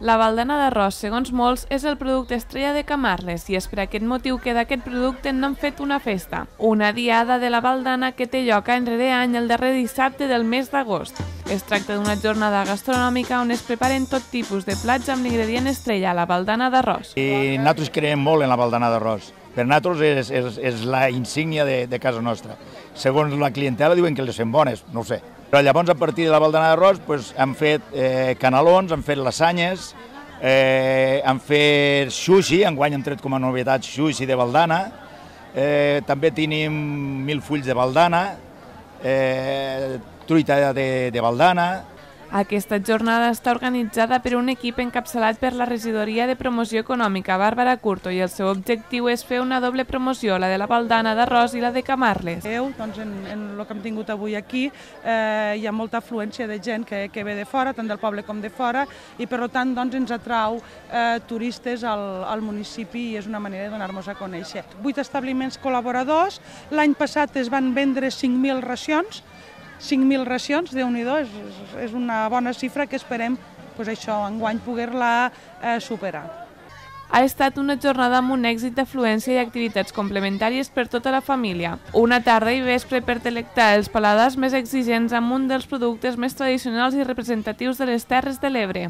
La baldana d'arròs, segons molts, és el producte estrella de Camarles i és per aquest motiu que d'aquest producte n'han fet una festa. Una diada de la baldana que té lloc any rere any el darrer dissabte del mes d'agost. Es tracta d'una jornada gastronòmica on es preparen tot tipus de plats amb l'ingredient estrella, la baldana d'arròs. I nosaltres creiem molt en la baldana d'arròs. Per nosaltres és, és, és la insígnia de, de casa nostra. Segons la clientela diuen que les fem bones, no ho sé. Però llavors, a partir de la baldana d'arròs, pues, hem fet eh, canalons, hem fet lasanyes, eh, hem fet sushi, enguany hem tret com a novetat sushi de baldana, eh, també tenim mil fulls de baldana, eh, truita de, de baldana, Aquesta jornada està organitzada per un equip encapçalat per la regidoria de promoció econòmica Bàrbara Curto i el seu objectiu és fer una doble promoció, la de la Baldana d'Arròs i la de Camarles. Eu, doncs, en, en el que hem tingut avui aquí eh, hi ha molta afluència de gent que, que ve de fora, tant del poble com de fora, i per tant doncs, ens atrau eh, turistes al, al municipi i és una manera de donar-nos a conèixer. Vuit establiments col·laboradors, l'any passat es van vendre 5.000 racions, 5.000 racions, déu nhi és, és una bona xifra que esperem pues això, enguany poder-la eh, superar. Ha estat una jornada amb un èxit d'afluència i activitats complementàries per tota la família. Una tarda i vespre per delectar els paladars més exigents amb un dels productes més tradicionals i representatius de les Terres de l'Ebre.